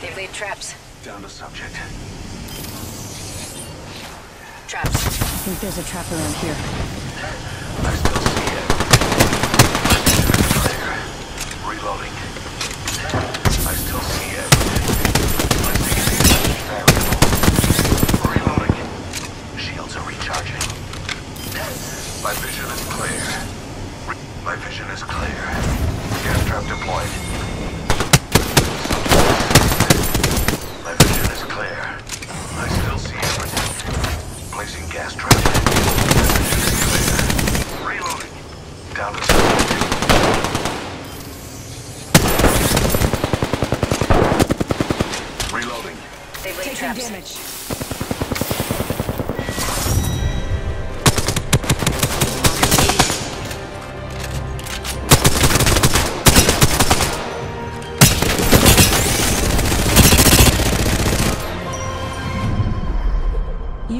They've laid traps. Down to subject. Traps. I think there's a trap around here. I still see it. Clear. Reloading. I still see it. Placing an variable. Reloading. Shields are recharging. My vision is clear. My vision is clear. Gas trap deployed. My vision is clear. I still see everything. Placing gas trap. My vision is clear. Reloading. Down to subject. Reloading. They've laid Taking traps. damage.